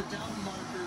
the down marker